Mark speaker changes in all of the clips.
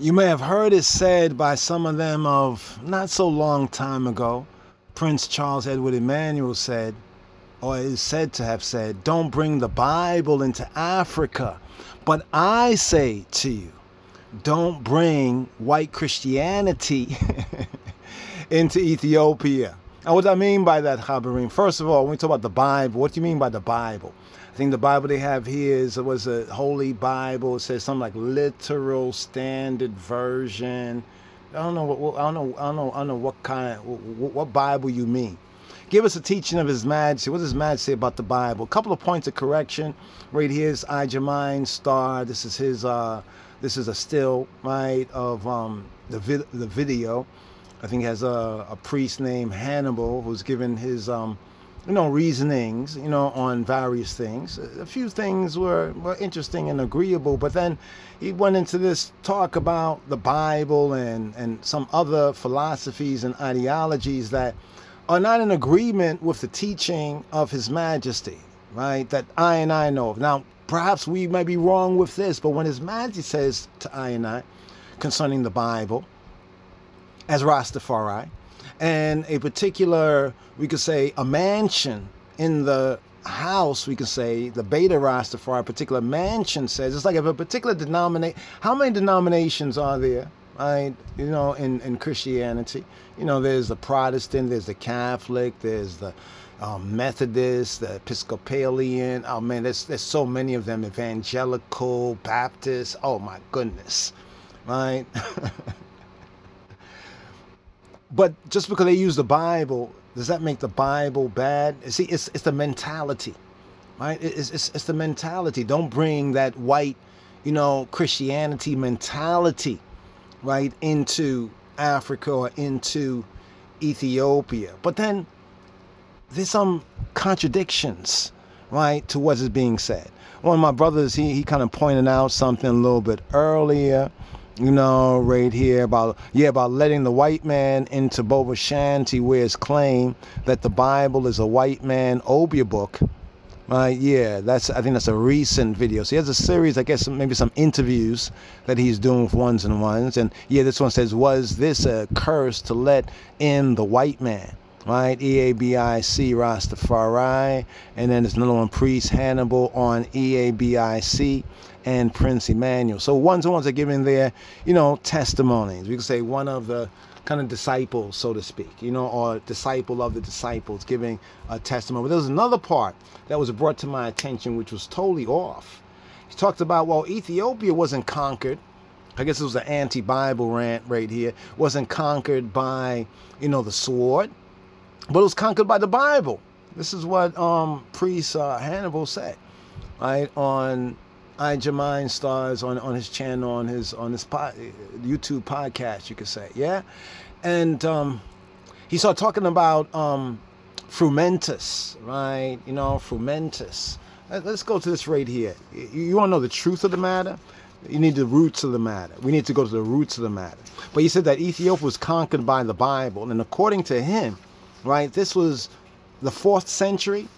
Speaker 1: You may have heard it said by some of them of not so long time ago. Prince Charles Edward Emmanuel said, or is said to have said, Don't bring the Bible into Africa. But I say to you, don't bring white Christianity into Ethiopia. Now, what do I mean by that, Habarim? First of all, when we talk about the Bible, what do you mean by the Bible? I think the Bible they have here is it was a Holy Bible. It says something like literal standard version. I don't know what I don't know I don't know I don't know what kind of what, what Bible you mean. Give us a teaching of His Majesty. What does His Majesty say about the Bible? A couple of points of correction. Right here is Ijahmine Star. This is his. Uh, this is a still right of um, the vid- the video. I think has a, a priest named Hannibal who's given his um, you know reasonings you know on various things. A few things were, were interesting and agreeable, but then he went into this talk about the Bible and and some other philosophies and ideologies that are not in agreement with the teaching of His Majesty, right? That I and I know of. Now, perhaps we may be wrong with this, but when His Majesty says to I and I concerning the Bible, as Rastafari, and a particular, we could say, a mansion in the house, we could say, the Beta Rastafari, a particular mansion says, it's like if a particular denomination, how many denominations are there? Right, you know, in, in Christianity, you know, there's the Protestant, there's the Catholic, there's the um, Methodist, the Episcopalian. Oh man, there's there's so many of them. Evangelical, Baptist. Oh my goodness, right? But just because they use the Bible, does that make the Bible bad? See, it's it's the mentality, right? It's it's, it's the mentality. Don't bring that white, you know, Christianity mentality, right, into Africa or into Ethiopia. But then there's some contradictions, right, to what is being said. One of my brothers, he he kind of pointed out something a little bit earlier you know, right here about yeah, about letting the white man into Bobo Shanti where his claim that the Bible is a white man Obeah book. Right, yeah, that's I think that's a recent video. So he has a series, I guess maybe some interviews that he's doing with ones and ones. And yeah, this one says, Was this a curse to let in the white man? Right, EABIC Rastafari, and then there's another one, Priest Hannibal on EABIC and Prince Emmanuel. So ones and ones are giving their, you know, testimonies. We could say one of the kind of disciples, so to speak, you know, or disciple of the disciples giving a testimony. But there was another part that was brought to my attention which was totally off. He talked about, well, Ethiopia wasn't conquered. I guess it was an anti-Bible rant right here. Wasn't conquered by, you know, the sword, but it was conquered by the Bible. This is what um, priest uh, Hannibal said, right on Ijahmine Stars on, on his channel, on his on his pod, YouTube podcast, you could say, yeah. And um, he started talking about um, Frumentius, right? You know, Frumentius. Let's go to this right here. You, you want to know the truth of the matter? You need the roots of the matter. We need to go to the roots of the matter. But he said that Ethiopia was conquered by the Bible, and according to him, right, this was the fourth century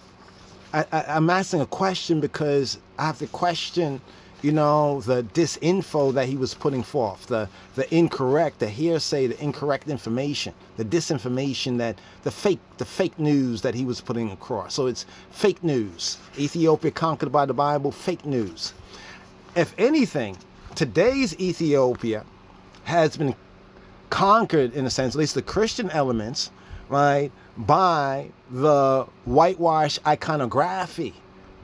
Speaker 1: I, I, am asking a question because I have to question, you know, the disinfo that he was putting forth, the the incorrect, the hearsay, the incorrect information, the disinformation that the fake, the fake news that he was putting across. So it's fake news. Ethiopia conquered by the Bible, fake news. If anything, today's Ethiopia has been conquered in a sense, at least the Christian elements, right, by the whitewash iconography,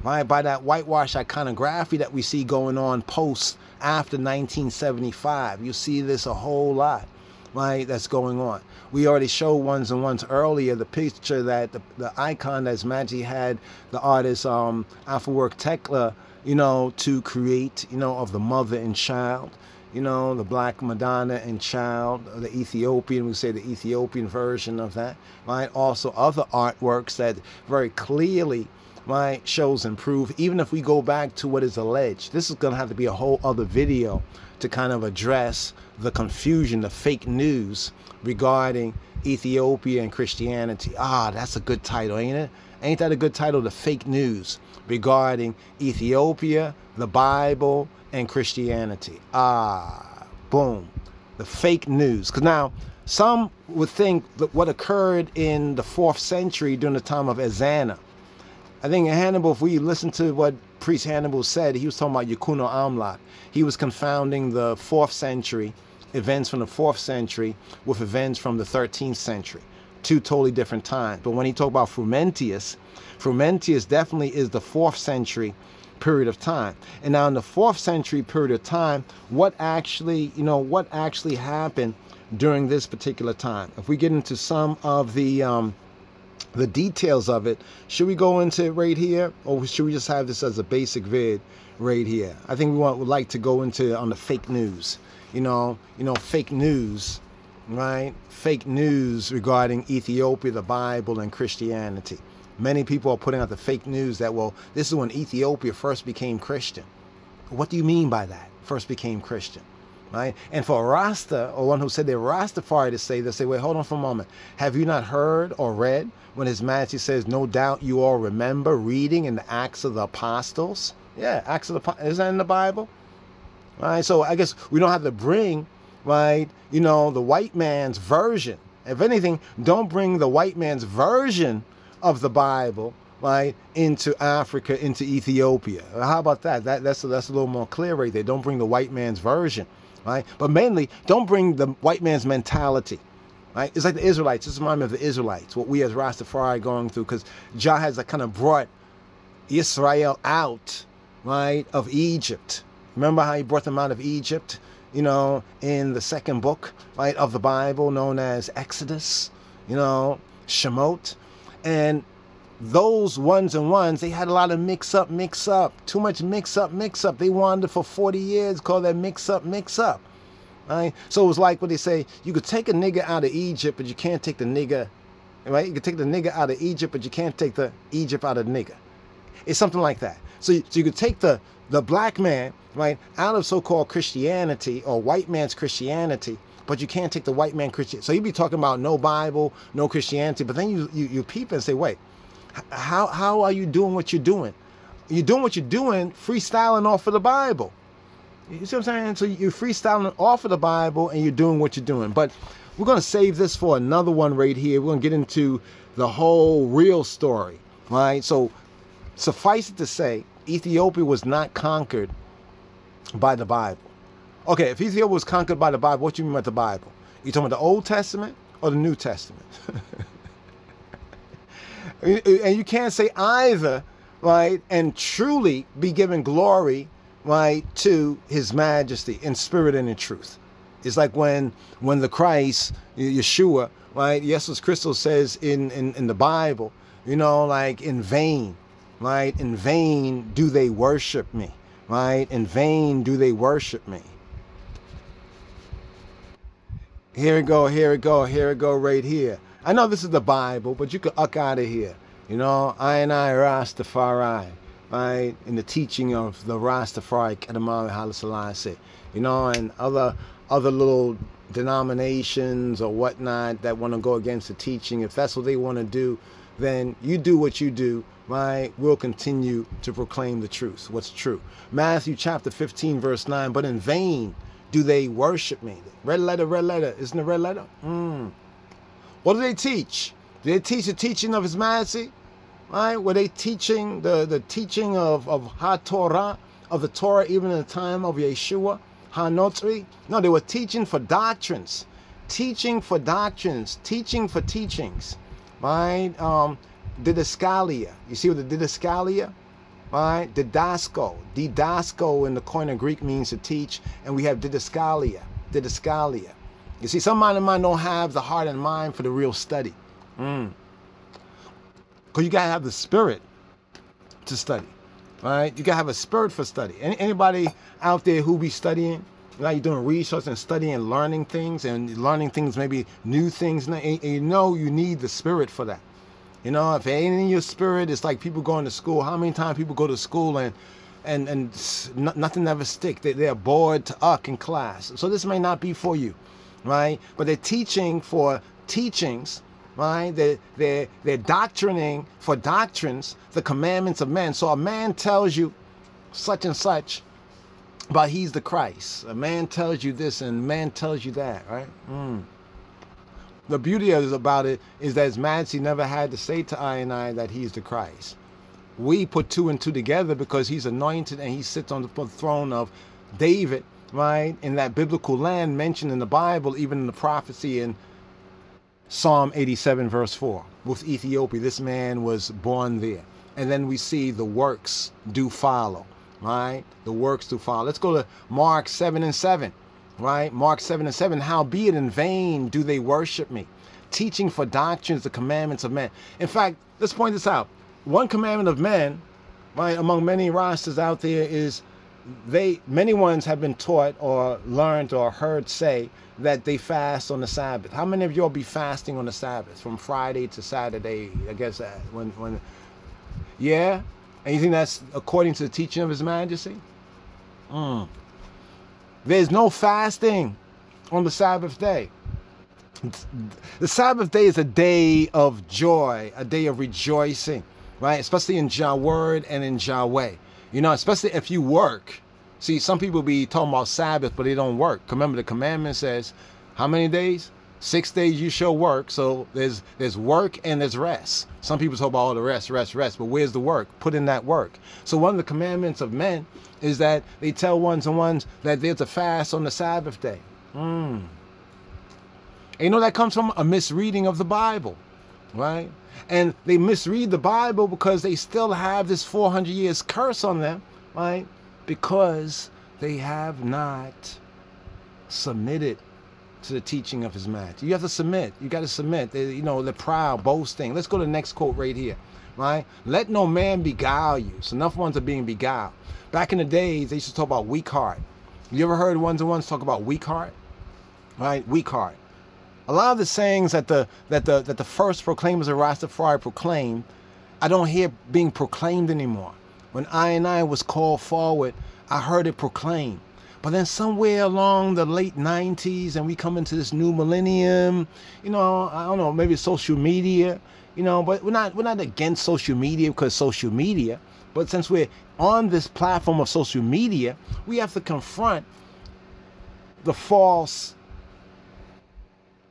Speaker 1: right? By that whitewash iconography that we see going on post after 1975. You see this a whole lot, right? That's going on. We already showed ones and ones earlier the picture that the, the icon that's Maggie had the artist um Afewerki Tekle, you know, to create, you know, of the mother and child you know, the Black Madonna and Child, the Ethiopian, we say the Ethiopian version of that, right? Also, other artworks that very clearly, right, shows and prove, even if we go back to what is alleged, this is going to have to be a whole other video to kind of address the confusion, the fake news regarding Ethiopia and Christianity. Ah, that's a good title, ain't it? Ain't that a good title? The fake news regarding Ethiopia, the Bible, and Christianity. Ah, Boom. The fake news. Because now, some would think that what occurred in the fourth century during the time of Ezana. I think Hannibal, if we listen to what Priest Hannibal said, he was talking about Yekuno Amlak. He was confounding the fourth century, events from the fourth century, with events from the 13th century. Two totally different times. But when he talked about Frumentius, Frumentius definitely is the fourth century period of time. And now in the fourth century period of time, what actually, you know, what actually happened during this particular time. If we get into some of the um, the details of it, should we go into it right here, or should we just have this as a basic vid right here? I think we want would like to go into on the fake news. You know, you know, fake news, right? Fake news regarding Ethiopia, the Bible, and Christianity. Many people are putting out the fake news that well, this is when Ethiopia first became Christian. What do you mean by that? First became Christian right? And for a Rasta, or one who said they're Rastafari to say this, say, wait, hold on for a moment. Have you not heard or read when His Majesty says, no doubt you all remember reading in the Acts of the Apostles? Yeah, Acts of the is that in the Bible? Right. So I guess we don't have to bring, right, you know, the white man's version. If anything, don't bring the white man's version of the Bible, right, into Africa, into Ethiopia. How about that? That that's that's a little more clear right there. Don't bring the white man's version right? But mainly, don't bring the white man's mentality, right? It's like the Israelites. This reminds me of the Israelites, what we as Rastafari going through, because Jah has kind of brought Israel out, right, of Egypt. Remember how he brought them out of Egypt, you know, in the second book, right, of the Bible, known as Exodus, you know, Shemot. And those ones and ones, they had a lot of mix up, mix up, too much mix up, mix up. They wandered for 40 years, call that mix up, mix up. Right? So it was like what they say, you could take a nigga out of Egypt, but you can't take the nigga, right? You could take the nigga out of Egypt, but you can't take the Egypt out of the nigga. It's something like that. So, so you could take the, the black man, right, out of so-called Christianity or white man's Christianity, but you can't take the white man Christian. So you'd be talking about no Bible, no Christianity, but then you, you, you peep and say, wait, how how are you doing what you're doing? You're doing what you're doing, freestyling off of the Bible. You see what I'm saying? So you're freestyling off of the Bible and you're doing what you're doing. But we're gonna save this for another one right here. We're gonna get into the whole real story, right? So suffice it to say, Ethiopia was not conquered by the Bible. Okay, if Ethiopia was conquered by the Bible, what do you mean by the Bible? You talking about the Old Testament or the New Testament? And you can't say either, right, and truly be given glory, right, to his majesty in spirit and in truth. It's like when when the Christ, Yeshua, right, Jesus Christos says in, in, in the Bible, you know, like in vain, right? In vain do they worship me, right? In vain do they worship me. Here we go, here we go, here we go, right here. I know this is the Bible, but you can uck out of here. You know, I and I Rastafari, right? In the teaching of the Rastafari Kedamawi Haile you know, and other other little denominations or whatnot that want to go against the teaching. If that's what they want to do, then you do what you do, right? We'll continue to proclaim the truth, what's true. Matthew chapter 15, verse 9, but in vain do they worship me. Red letter, red letter. Isn't it red letter? Mm. What do they teach? Do they teach the teaching of His Majesty? Right? Were they teaching the, the teaching of, of HaTorah, of the Torah, even in the time of Yeshua, HaNotri? No, they were teaching for doctrines. Teaching for doctrines. Teaching for teachings. Right? Um, didascalia. You see what the didascalia? Right? Didasco. Didasco in the Koine Greek means to teach, and we have didascalia. Didascalia. You see, some mind and mind don't have the heart and mind for the real study. Mm. Because you got to have the spirit to study. Right? You got to have a spirit for study. Any, anybody out there who be studying, like you're doing research and studying and learning things and learning things, maybe new things, and you know you need the spirit for that. You know, if it ain't in your spirit, it's like people going to school. How many times people go to school and and and nothing ever stick. They, they're bored to uck in class. So this may not be for you, right? But they're teaching for teachings, right? They're, they're, they're doctrining for doctrines the commandments of men. So a man tells you such and such, But he's the Christ. A man tells you this and man tells you that, right? Mm. The beauty of about it is that His Majesty never had to say to I and I that he's the Christ. We put two and two together because he's anointed and he sits on the throne of David, right? In that biblical land mentioned in the Bible, even in the prophecy in Psalm 87, verse 4. With Ethiopia, this man was born there. And then we see the works do follow right? The works do follow. Let's go to Mark 7 and 7, right? Mark 7 and 7. How be it in vain do they worship me, teaching for doctrines the commandments of men. In fact, let's point this out. One commandment of men, right, among many Rastas out there is they many ones have been taught or learned or heard say that they fast on the Sabbath. How many of y'all be fasting on the Sabbath from Friday to Saturday? I guess that when when yeah, and you think that's according to the teaching of His Majesty? Mm. There's no fasting on the Sabbath day. The Sabbath day is a day of joy, a day of rejoicing, right? Especially in Jah word and in Yahweh. You know, especially if you work. See, some people be talking about Sabbath, but they don't work. Remember, the commandment says, how many days? Six days you shall work. So there's there's work and there's rest. Some people talk about all the rest, rest, rest, but where's the work? Put in that work. So one of the commandments of men is that they tell ones and ones that they're to fast on the Sabbath day. Mm. And you know that comes from a misreading of the Bible, right? And they misread the Bible because they still have this 400 years curse on them, right? Because they have not submitted to the teaching of his majesty. You have to submit. You got to submit. You know, the proud, boasting. Let's go to the next quote right here. Right? Let no man beguile you. So enough ones are being beguiled. Back in the days, they used to talk about weak heart. You ever heard ones and ones talk about weak heart? Right? Weak heart. A lot of the sayings that the that the that the first proclaimers of Rastafari proclaimed, I don't hear being proclaimed anymore. When I and I was called forward, I heard it proclaimed. But then somewhere along the late 90s and we come into this new millennium, you know, I don't know, maybe social media, you know, but we're not we're not against social media because social media, but since we're on this platform of social media, we have to confront the false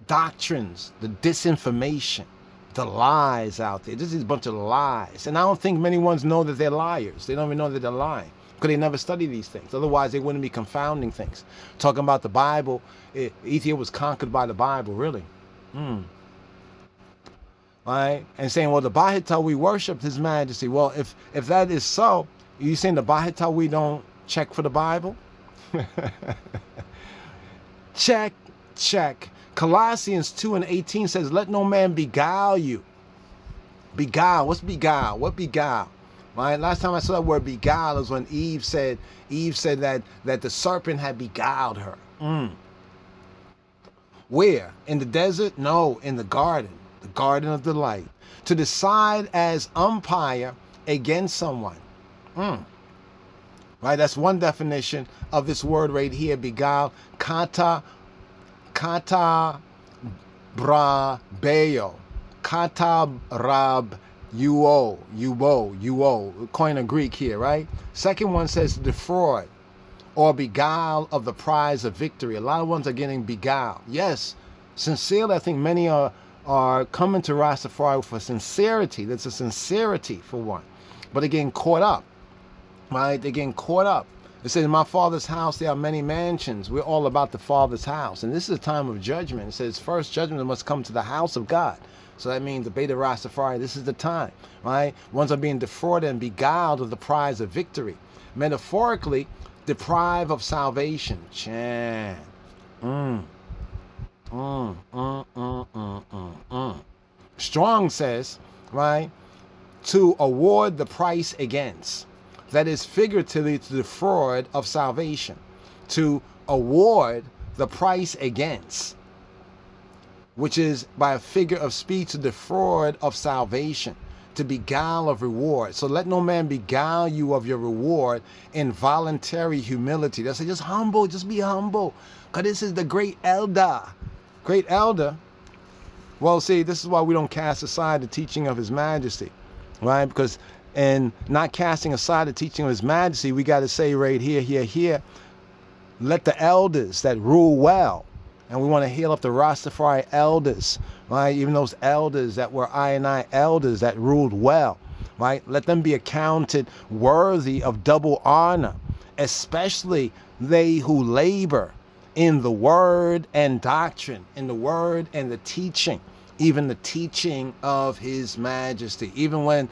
Speaker 1: doctrines, the disinformation, the lies out there. This is a bunch of lies. And I don't think many ones know that they're liars. They don't even know that they're lying because they never study these things. Otherwise, they wouldn't be confounding things. Talking about the Bible, it, Ethiopia was conquered by the Bible, really. Mm. Right? And saying, well, the Bahita, we worship His Majesty. Well, if if that is so, you saying the Bahita, we don't check for the Bible? check, check. Colossians 2 and 18 says, let no man beguile you. Beguile. What's beguile? What beguile? Right? Last time I saw that word beguile was when Eve said Eve said that that the serpent had beguiled her. Mm. Where? In the desert? No, in the garden, the garden of delight. To decide as umpire against someone. Mm. Right? That's one definition of this word right here, beguile. Kata, kata, bra, rab, UO, UO, UO, Koine Greek here, right? Second one says defraud or beguile of the prize of victory. A lot of ones are getting beguiled. Yes, sincerely, I think many are are coming to Rastafari for sincerity. That's a sincerity for one. But they're getting caught up, right? They're getting caught up. It says, In my father's house there are many mansions. We're all about the father's house. And this is a time of judgment. It says, First judgment must come to the house of God. So that means the Beta Rastafari, this is the time, right? Ones are being defrauded and beguiled of the prize of victory. Metaphorically, deprived of salvation. Chan. Mm. Mm, mm, mm, mm, mm, mm. Strong says, right, to award the price against. That is figuratively to defraud of salvation. To award the price against which is by a figure of speech to defraud of salvation, to beguile of reward. So let no man beguile you of your reward in voluntary humility. That's just humble, just be humble. Because this is the great elder. Great elder. Well, see, this is why we don't cast aside the teaching of his majesty, right? Because in not casting aside the teaching of his majesty, we got to say right here, here, here, let the elders that rule well, and we want to heal up the Rastafari elders, right? Even those elders that were I and I elders that ruled well, right? Let them be accounted worthy of double honor, especially they who labor in the word and doctrine, in the word and the teaching, even the teaching of His Majesty, even when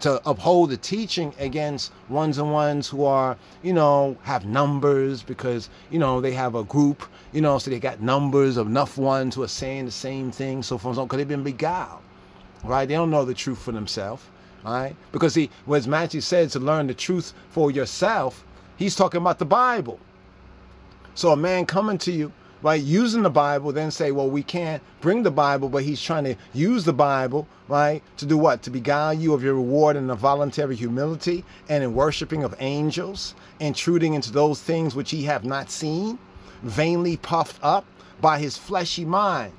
Speaker 1: to uphold the teaching against ones and ones who are, you know, have numbers because, you know, they have a group, you know, so they got numbers of enough ones who are saying the same thing, so forth and so on, because they've been beguiled, right? They don't know the truth for themselves, right? Because he, as Matthew said, to learn the truth for yourself, he's talking about the Bible. So a man coming to you right, using the Bible, then say, well, we can't bring the Bible, but he's trying to use the Bible, right, to do what? To beguile you of your reward in a voluntary humility and in worshiping of angels, intruding into those things which ye have not seen, vainly puffed up by his fleshy mind.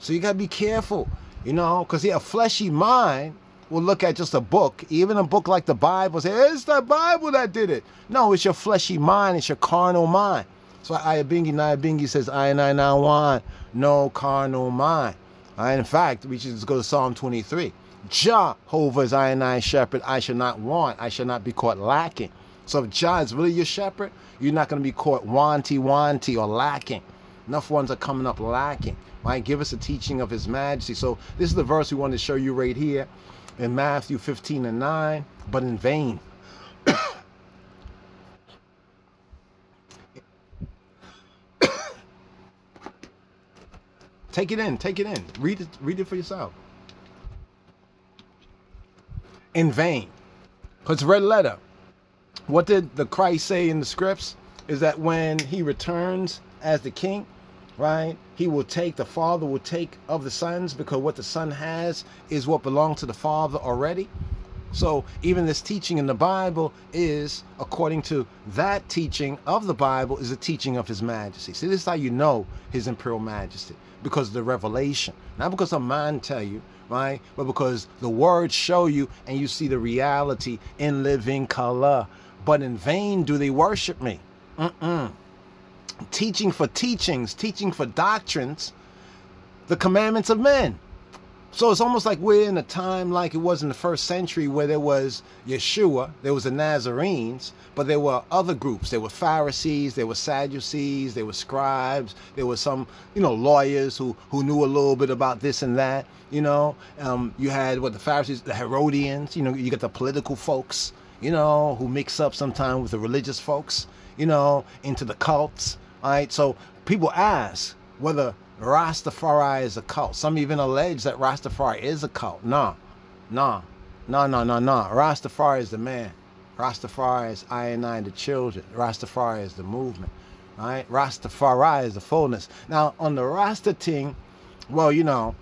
Speaker 1: So you got to be careful, you know, because a fleshy mind will look at just a book, even a book like the Bible, say, it's the Bible that did it. No, it's your fleshy mind, it's your carnal mind. So Ayabingi Nyabingi says, I and I now want no carnal mind. Right? In fact, we should just go to Psalm 23. Jehovah is I and I shepherd, I shall not want, I shall not be caught lacking. So if Jah is really your shepherd, you're not going to be caught wanty wanty or lacking. Enough ones are coming up lacking. Right? Give us a teaching of his majesty. So this is the verse we want to show you right here in Matthew 15 and 9, but in vain. Take it in. Take it in. Read it. Read it for yourself. In vain, because red letter. What did the Christ say in the scripts? Is that when he returns as the king, right? He will take the father will take of the sons because what the son has is what belonged to the father already. So even this teaching in the Bible is, according to that teaching of the Bible, is a teaching of His Majesty. See, this is how you know His Imperial Majesty because of the revelation, not because a man tell you, right? But because the words show you and you see the reality in living color. But in vain do they worship me. Mm-mm. Teaching for teachings, teaching for doctrines, the commandments of men. So it's almost like we're in a time like it was in the first century where there was Yeshua, there was the Nazarenes, but there were other groups. There were Pharisees, there were Sadducees, there were scribes, there were some, you know, lawyers who, who knew a little bit about this and that, you know. Um, you had what the Pharisees, the Herodians, you know, you got the political folks, you know, who mix up sometimes with the religious folks, you know, into the cults, all right? So people ask whether Rastafari is a cult. Some even allege that Rastafari is a cult. Nah, nah, nah, nah, nah, nah. Rastafari is the man. Rastafari is I and I, the children. Rastafari is the movement. Right? Rastafari is the fullness. Now, on the Rasta thing, well, you know,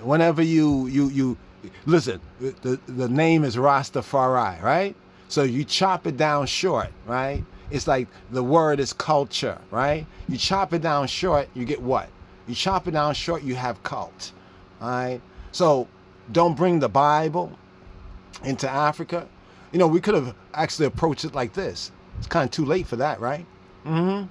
Speaker 1: whenever you you you listen, the the name is Rastafari, right? So you chop it down short, right? It's like the word is culture, right? You chop it down short, you get what? You chop it down short, you have cult. All right. So don't bring the Bible into Africa. You know, we could have actually approached it like this. It's kind of too late for that, right? Mm-hmm.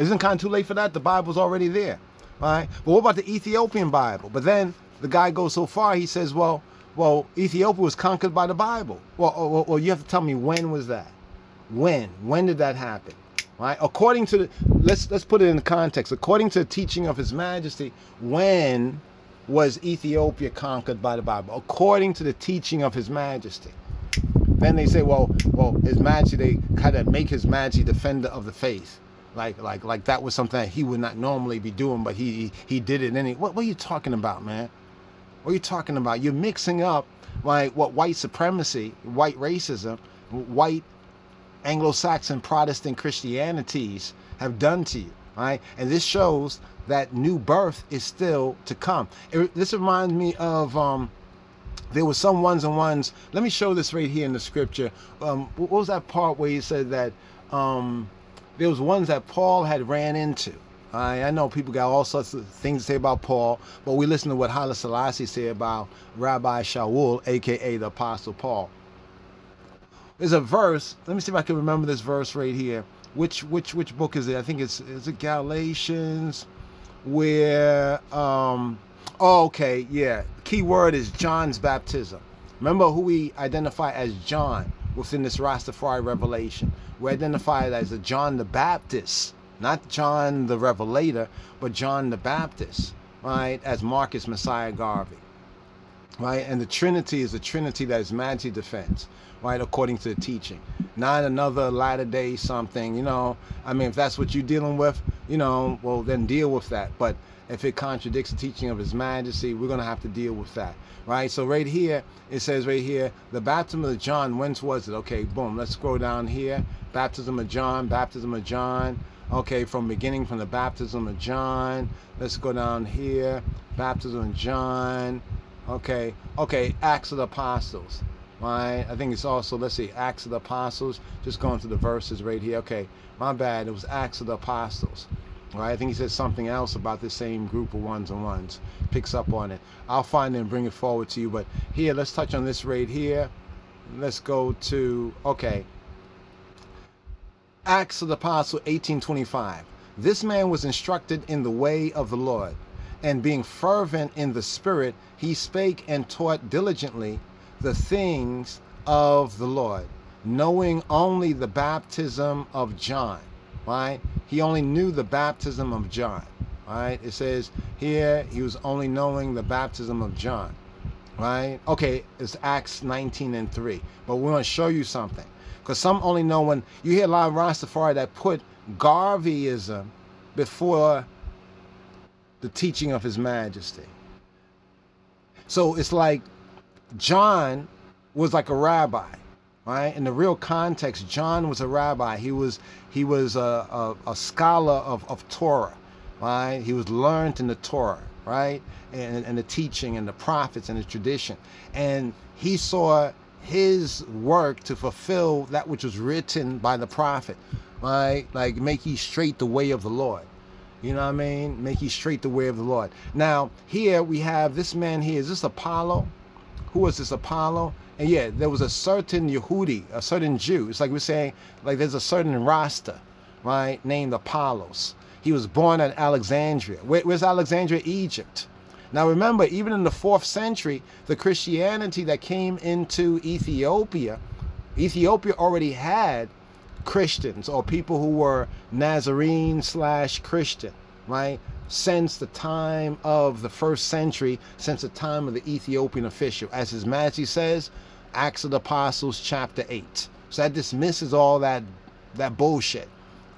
Speaker 1: Isn't kind of too late for that? The Bible's already there, right? But what about the Ethiopian Bible? But then the guy goes so far, he says, well, well, Ethiopia was conquered by the Bible. Well, well, well you have to tell me when was that? When? When did that happen? Right? According to the let's let's put it in the context. According to the teaching of his majesty when was ethiopia conquered by the bible? According to the teaching of his majesty. Then they say well well his majesty they kind of make his majesty defender of the faith. Like like like that was something that he would not normally be doing but he he, did it any what, what are you talking about man? What are you talking about? You're mixing up like what white supremacy white racism white Anglo-Saxon Protestant Christianities have done to you, right? And this shows that new birth is still to come. It, this reminds me of um, there were some ones and ones. Let me show this right here in the scripture. Um, what was that part where he said that um, there was ones that Paul had ran into? I, I know people got all sorts of things to say about Paul, but we listen to what Haile Selassie said about Rabbi Shaul, aka the Apostle Paul. There's a verse. Let me see if I can remember this verse right here. which which which book is it? I think it's is it Galatians, where um, oh okay yeah, key word is John's baptism. Remember who we identify as John within this Rastafari revelation. We identify as a John the Baptist, not John the Revelator, but John the Baptist, right? As Marcus Messiah Garvey right? And the Trinity is a Trinity that is Manti defense, right? According to the teaching, not another latter day something. You know, I mean, if that's what you're dealing with, you know, well then deal with that. But if it contradicts the teaching of His Majesty, we're gonna have to deal with that, right? So right here, it says right here, the baptism of John. Whence was it? Okay, boom. Let's scroll down here. Baptism of John. Baptism of John. Okay, from beginning from the baptism of John. Let's go down here. Baptism of John. Okay, okay, Acts of the Apostles. Right? I think it's also, let's see, Acts of the Apostles. Just going to the verses right here. Okay, my bad. It was Acts of the Apostles. Right? I think he said something else about the same group of ones and ones. Picks up on it. I'll find it and bring it forward to you. But here, let's touch on this right here. Let's go to, okay. Acts of the Apostle 1825. This man was instructed in the way of the Lord and being fervent in the Spirit, he spake and taught diligently the things of the Lord, knowing only the baptism of John. Right? He only knew the baptism of John. Right? It says here he was only knowing the baptism of John. Right? Okay, it's Acts 19 and 3. But we want to show you something. Because some only know when you hear a lot of Rastafari that put Garveyism before the teaching of His Majesty. So it's like John was like a rabbi, right? In the real context, John was a rabbi. He was he was a, a, a scholar of, of Torah, right? He was learned in the Torah, right? And, and the teaching and the prophets and the tradition. And he saw his work to fulfill that which was written by the prophet, right? Like make ye straight the way of the Lord. You know what I mean? Make ye straight the way of the Lord. Now, here we have this man here. Is this Apollo? Who was this Apollo? And yeah, there was a certain Yehudi, a certain Jew. It's like we're saying, like there's a certain Rasta, right, named Apollos. He was born at Alexandria. Where, where's Alexandria? Egypt. Now remember, even in the fourth century, the Christianity that came into Ethiopia, Ethiopia already had Christians or people who were Nazarene slash Christian, right? Since the time of the first century, since the time of the Ethiopian official. As His Majesty says, Acts of the Apostles, chapter 8. So that dismisses all that that bullshit.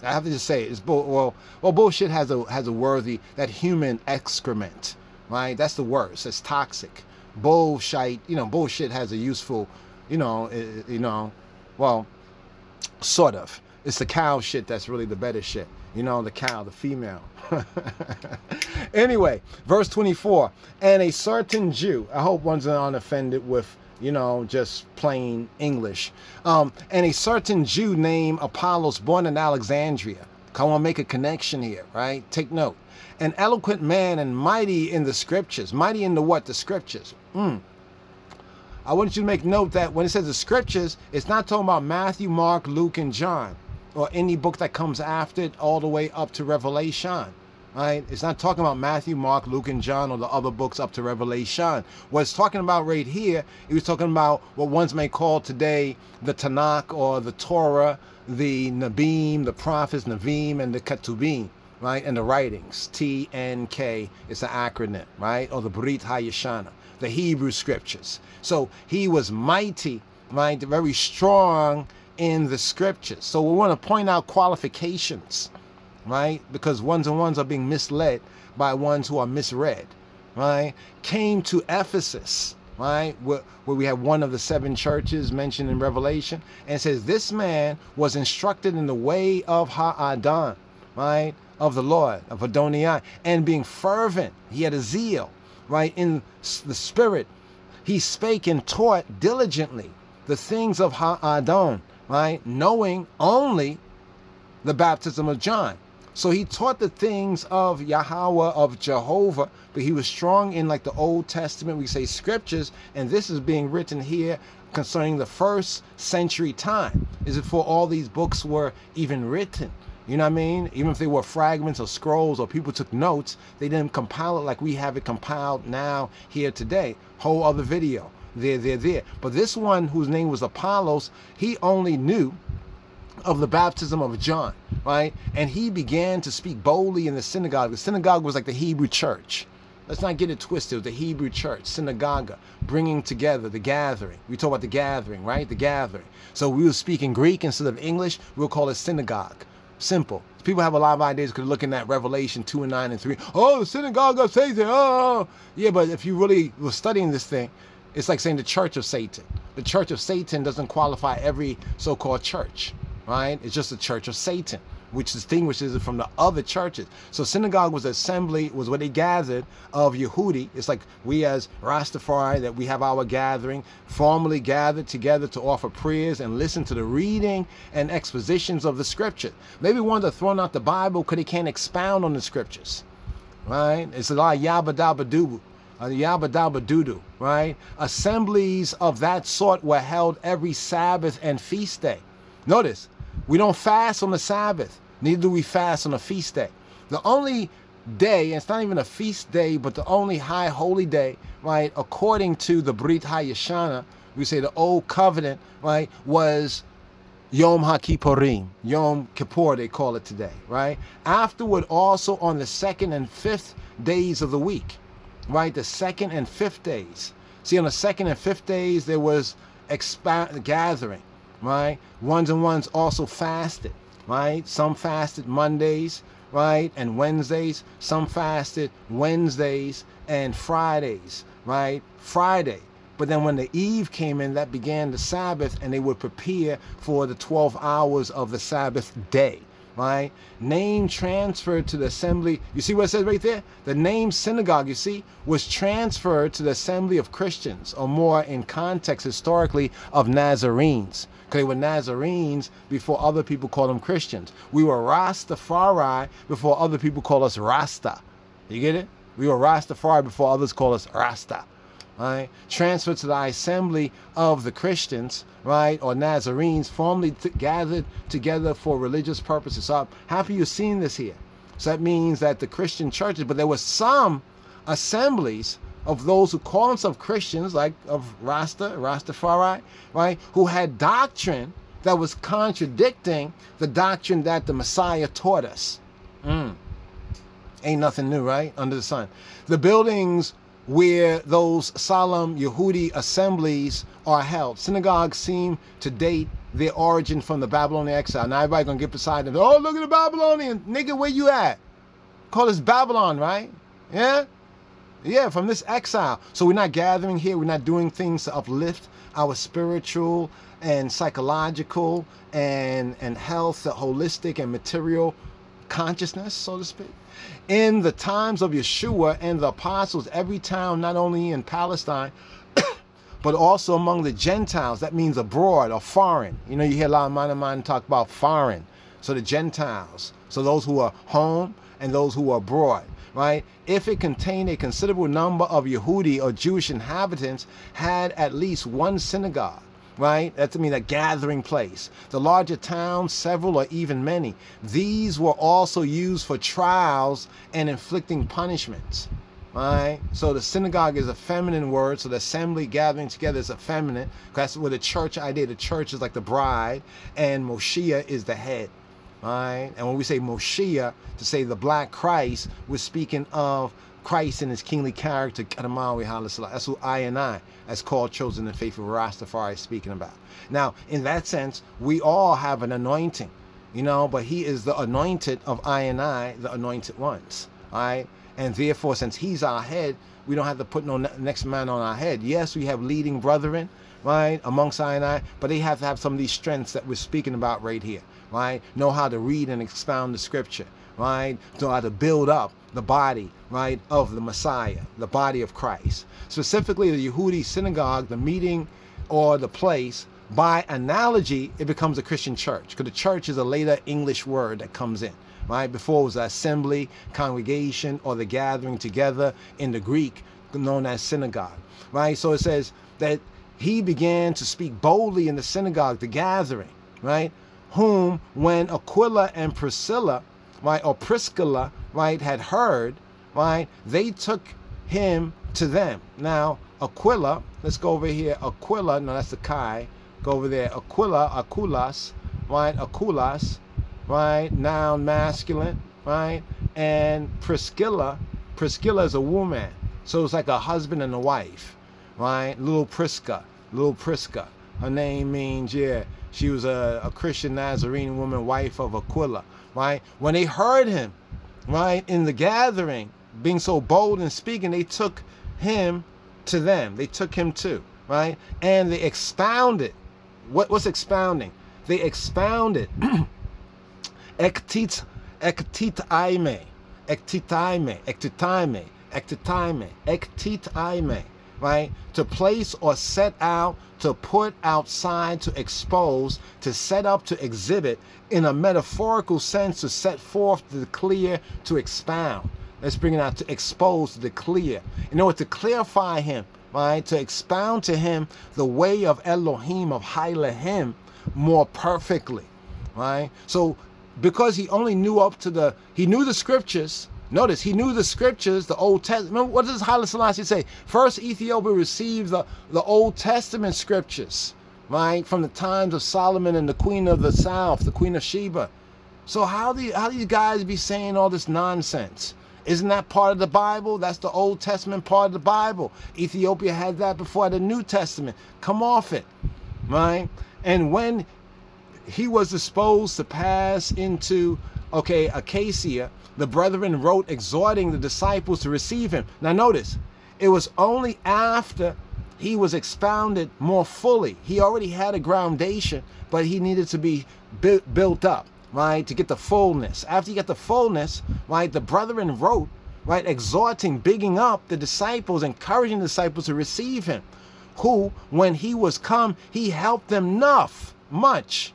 Speaker 1: I have to just say it's bull. Well, well, bullshit has a has a worthy that human excrement, right? That's the worst. It's toxic. Bullshit. You know, bullshit has a useful, you know, you know, well, Sort of. It's the cow shit that's really the better shit. You know, the cow, the female. anyway, verse 24. And a certain Jew, I hope one's not offended with, you know, just plain English. Um, and a certain Jew named Apollos, born in Alexandria. I want to make a connection here, right? Take note. An eloquent man and mighty in the scriptures. Mighty in the what? The scriptures. Mm. I want you to make note that when it says the scriptures, it's not talking about Matthew, Mark, Luke, and John, or any book that comes after it, all the way up to Revelation. Right? It's not talking about Matthew, Mark, Luke, and John, or the other books up to Revelation. What it's talking about right here, he was talking about what ones may call today the Tanakh or the Torah, the Nabim, the prophets, Navim, and the Ketubim right? And the writings, T N K, it's an acronym, right? Or the Brit Hayashana the Hebrew scriptures. So he was mighty, right? Very strong in the scriptures. So we want to point out qualifications, right? Because ones and ones are being misled by ones who are misread, right? Came to Ephesus, right? Where, where we have one of the seven churches mentioned in Revelation, and says this man was instructed in the way of Ha'adan, right? Of the Lord, of Adonai, and being fervent. He had a zeal, right, in the spirit, he spake and taught diligently the things of Ha'adon, right, knowing only the baptism of John. So he taught the things of Yahweh, of Jehovah, but he was strong in like the Old Testament, we say scriptures, and this is being written here concerning the first century time. Is it before all these books were even written? You know what I mean? Even if they were fragments or scrolls or people took notes, they didn't compile it like we have it compiled now here today. Whole other video. There, there, there. But this one, whose name was Apollos, he only knew of the baptism of John, right? And he began to speak boldly in the synagogue. The synagogue was like the Hebrew church. Let's not get it twisted. The Hebrew church, synagogue, bringing together the gathering. We talk about the gathering, right? The gathering. So we will speak in Greek instead of English. We'll call it synagogue. Simple. People have a lot of ideas because looking at Revelation 2 and 9 and 3. Oh, the synagogue of Satan. Oh, oh, oh. yeah, but if you really were studying this thing, it's like saying the church of Satan. The church of Satan doesn't qualify every so called church, right? It's just the church of Satan which distinguishes it from the other churches. So synagogue was assembly, was where they gathered of Yehudi. It's like we as Rastafari that we have our gathering, formally gathered together to offer prayers and listen to the reading and expositions of the scripture. Maybe one that thrown out the Bible because they can't expound on the scriptures. Right? It's a lot of yabba dabba doo. Uh, yabba dabba doo right? Assemblies of that sort were held every Sabbath and feast day. Notice, we don't fast on the Sabbath. Neither do we fast on a feast day. The only day, it's not even a feast day, but the only high holy day, right, according to the Brit HaYashana, we say the old covenant, right, was Yom HaKippurim, Yom Kippur, they call it today, right? Afterward, also on the second and fifth days of the week, right? The second and fifth days. See, on the second and fifth days, there was expa- gathering, right? Ones and ones also fasted, right? Some fasted Mondays, right? And Wednesdays. Some fasted Wednesdays and Fridays, right? Friday. But then when the eve came in, that began the Sabbath, and they would prepare for the 12 hours of the Sabbath day, right? Name transferred to the assembly. You see what it says right there? The name synagogue, you see, was transferred to the assembly of Christians, or more in context historically of Nazarenes because they were Nazarenes before other people called them Christians. We were Rastafari before other people called us Rasta. You get it? We were Rastafari before others called us Rasta. Right? Transferred to the assembly of the Christians, right, or Nazarenes, formally gathered together for religious purposes. So I'm happy you're seeing this here. So that means that the Christian churches, but there were some assemblies of those who call themselves Christians, like of Rasta, Rastafari, right, who had doctrine that was contradicting the doctrine that the Messiah taught us. Mm. Ain't nothing new, right? Under the sun. The buildings where those solemn Yehudi assemblies are held. Synagogues seem to date their origin from the Babylonian exile. Now everybody gonna get beside them. Oh, look at the Babylonian. Nigga, where you at? Call this Babylon, right? Yeah? Yeah, from this exile. So we're not gathering here. We're not doing things to uplift our spiritual and psychological and and health, holistic and material consciousness, so to speak. In the times of Yeshua and the apostles, every town, not only in Palestine, but also among the Gentiles, that means abroad or foreign. You know, you hear a lot of man of mine talk about foreign. So the Gentiles, so those who are home and those who are abroad right? If it contained a considerable number of Yehudi or Jewish inhabitants, had at least one synagogue, right? That's I mean a gathering place. The larger towns, several or even many. These were also used for trials and inflicting punishments. Right? So the synagogue is a feminine word, so the assembly gathering together is a feminine. That's where the church idea, the church is like the bride, and Moshiach is the head. Right? And when we say Moshiach, to say the black Christ, we're speaking of Christ and his kingly character, That's who I and I, as called, chosen, and faithful Rastafari, is speaking about. Now, in that sense, we all have an anointing, you know, but he is the anointed of I and I, the anointed ones. All right? And therefore, since he's our head, we don't have to put no next man on our head. Yes, we have leading brethren, right, amongst I and I, but they have to have some of these strengths that we're speaking about right here right? Know how to read and expound the scripture, right? Know how to build up the body, right, of the Messiah, the body of Christ. Specifically, the Yehudi synagogue, the meeting or the place, by analogy, it becomes a Christian church because the church is a later English word that comes in. Right before it was assembly, congregation, or the gathering together in the Greek known as synagogue. Right, so it says that he began to speak boldly in the synagogue, the gathering, right? Whom, when Aquila and Priscilla, right, or Priscilla, right, had heard, right, they took him to them. Now, Aquila, let's go over here. Aquila, no, that's the Chi. Go over there. Aquila, Aquilas, right? Aquilas, right? Noun masculine, right? And Priscilla, Priscilla is a woman. So it's like a husband and a wife, right? Little Prisca, little Prisca. Her name means, yeah, she was a, a Christian Nazarene woman, wife of Aquila, right? When they heard him, right, in the gathering, being so bold and speaking, they took him to them. They took him to, right? And they expounded. What, what's expounding? They expounded. Ektit, ektitaime, ektitaime, ektitaime, ektitaime, ektitaime, right? To place or set out, to put outside, to expose, to set up, to exhibit, in a metaphorical sense, to set forth, to clear, to expound. Let's bring it out to expose, to clear. In order to clarify him, right? To expound to him the way of Elohim, of Him, more perfectly, right? So because he only knew up to the, he knew the scriptures. Notice he knew the scriptures, the Old Testament. What does Haile Selassie say? First, Ethiopia received the, the Old Testament scriptures, right, from the times of Solomon and the Queen of the South, the Queen of Sheba. So how do you, how do these guys be saying all this nonsense? Isn't that part of the Bible? That's the Old Testament part of the Bible. Ethiopia had that before the New Testament. Come off it, right? And when he was disposed to pass into, okay, Achaia, the brethren wrote exhorting the disciples to receive him. Now notice, it was only after he was expounded more fully. He already had a groundation, but he needed to be built up right, to get the fullness. After you get the fullness, right, the brethren wrote, right, exhorting, bigging up the disciples, encouraging the disciples to receive him, who, when he was come, he helped them enough, much,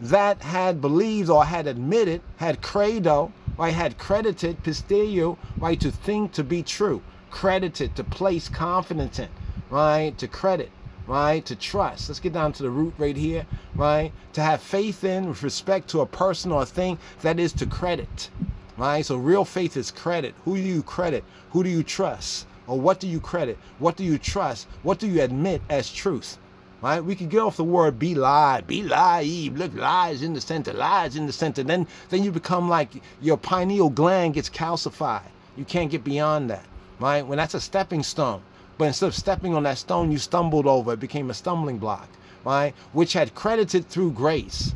Speaker 1: that had believed or had admitted, had credo, right, had credited, pisteuo, right, to think to be true, credited, to place confidence in, right, to credit, right? To trust. Let's get down to the root right here, right? To have faith in with respect to a person or a thing that is to credit, right? So real faith is credit. Who do you credit? Who do you trust? Or what do you credit? What do you trust? What do you admit as truth? Right? We could get off the word be lie, be lie, look, lies in the center, lies in the center. Then then you become like your pineal gland gets calcified. You can't get beyond that. Right? When that's a stepping stone. But instead of stepping on that stone, you stumbled over. It became a stumbling block, right? Which had credited through grace,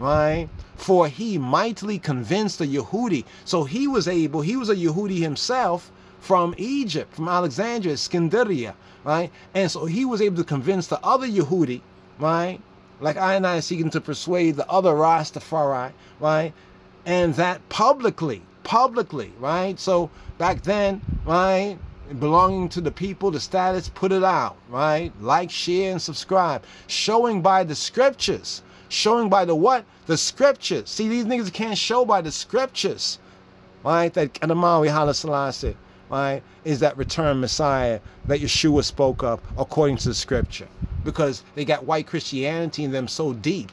Speaker 1: right? For he mightily convinced the Yehudi. So he was able, he was a Yehudi himself from Egypt, from Alexandria, Skinderia, right? And so he was able to convince the other Yehudi, right? Like I and I seeking to persuade the other Rastafari, right? And that publicly, publicly, right? So back then, right? belonging to the people, the status, put it out, right? Like, share, and subscribe. Showing by the scriptures. Showing by the what? The scriptures. See, these niggas can't show by the scriptures, right? That Adamawi Haile Selassie, right, is that return Messiah that Yeshua spoke of according to the scripture. Because they got white Christianity in them so deep.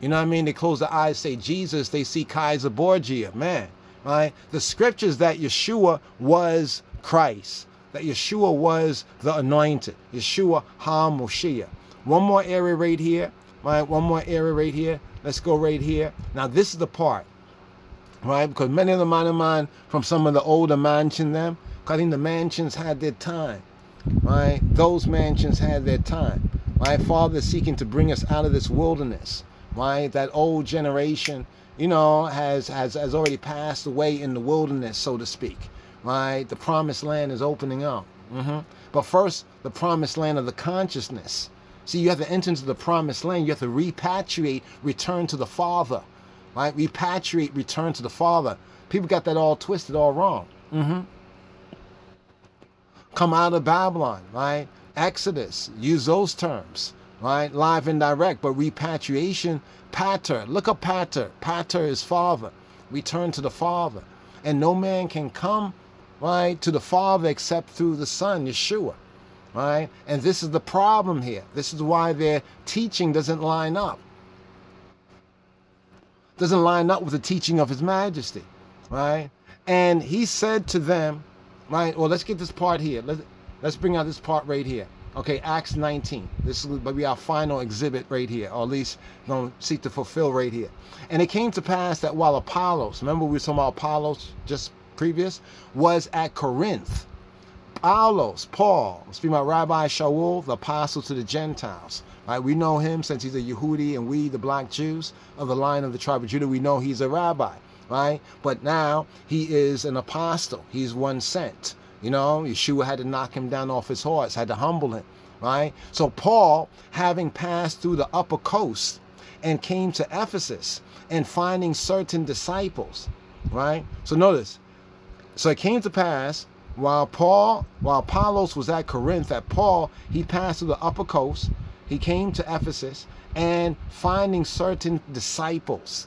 Speaker 1: You know what I mean? They close their eyes, say Jesus, they see Kaiser Borgia, man, right? The scriptures that Yeshua was Christ that Yeshua was the anointed. Yeshua HaMoshiach. One more area right here. Right, one more area right here. Let's go right here. Now this is the part, right? Because many of the man of mine from some of the older mansions, them, I think the mansions had their time, right? Those mansions had their time. My Father seeking to bring us out of this wilderness, right? That old generation, you know, has has has already passed away in the wilderness, so to speak right? The promised land is opening up. Mm-hmm. But first, the promised land of the consciousness. See, you have to enter into the promised land. You have to repatriate, return to the Father, right? Repatriate, return to the Father. People got that all twisted, all wrong. Mm-hmm. Come out of Babylon, right? Exodus, use those terms, right? Live and direct, but repatriation, pater. Look up pater. Pater is Father. Return to the Father. And no man can come right, to the Father except through the Son, Yeshua. right? And this is the problem here. This is why their teaching doesn't line up. Doesn't line up with the teaching of His Majesty, right? And he said to them, right? Well, let's get this part here. Let's let's bring out this part right here. Okay, Acts 19. This will be our final exhibit right here, or at least going to seek to fulfill right here. And it came to pass that while Apollos, remember we were talking about Apollos just previous, was at Corinth, Apollos, Paul, speaking about Rabbi Shaul, the apostle to the Gentiles. Right? We know him since he's a Yehudi and we, the black Jews of the line of the tribe of Judah, we know he's a rabbi. Right? But now he is an apostle. He's one sent. You know, Yeshua had to knock him down off his horse, had to humble him. Right? So Paul, having passed through the upper coast and came to Ephesus and finding certain disciples. Right? So notice. So it came to pass while Paul, while Apollos was at Corinth, that Paul, he passed through the upper coast, he came to Ephesus, and finding certain disciples.